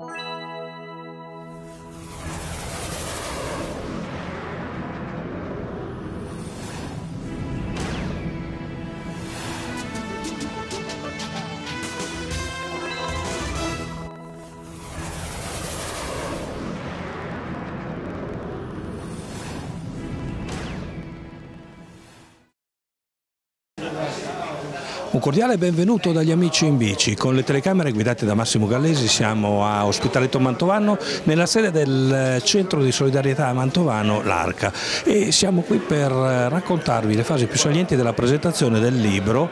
Bye. Un cordiale benvenuto dagli amici in bici. Con le telecamere guidate da Massimo Gallesi siamo a Ospitaletto Mantovano nella sede del Centro di Solidarietà Mantovano, l'Arca. E siamo qui per raccontarvi le fasi più salienti della presentazione del libro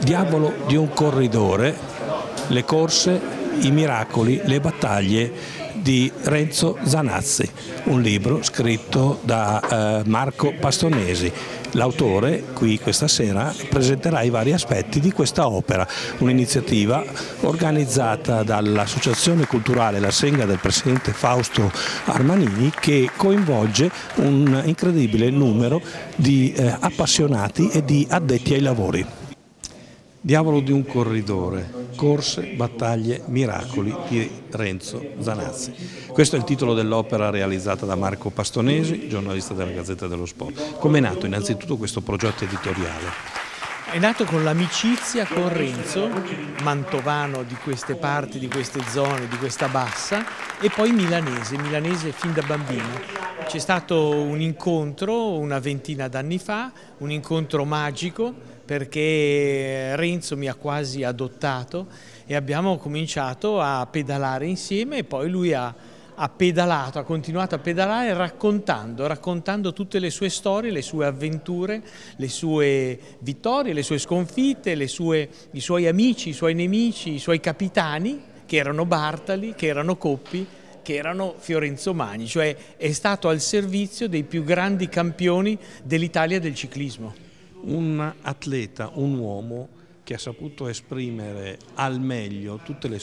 Diavolo di un corridore, le corse, i miracoli, le battaglie di Renzo Zanazzi, un libro scritto da eh, Marco Pastonesi. L'autore qui questa sera presenterà i vari aspetti di questa opera, un'iniziativa organizzata dall'Associazione Culturale La Senga del Presidente Fausto Armanini che coinvolge un incredibile numero di eh, appassionati e di addetti ai lavori. Diavolo di un corridore, corse, battaglie, miracoli di Renzo Zanazzi. Questo è il titolo dell'opera realizzata da Marco Pastonesi, giornalista della Gazzetta dello Sport. Come è nato innanzitutto questo progetto editoriale? È nato con l'amicizia con Renzo, mantovano di queste parti, di queste zone, di questa bassa, e poi milanese, milanese fin da bambino. C'è stato un incontro una ventina d'anni fa, un incontro magico, perché Renzo mi ha quasi adottato e abbiamo cominciato a pedalare insieme e poi lui ha, ha pedalato, ha continuato a pedalare raccontando, raccontando tutte le sue storie, le sue avventure, le sue vittorie, le sue sconfitte, sue, i suoi amici, i suoi nemici, i suoi capitani che erano Bartali, che erano Coppi, che erano Fiorenzo Magni, cioè è stato al servizio dei più grandi campioni dell'Italia del ciclismo un atleta, un uomo che ha saputo esprimere al meglio tutte le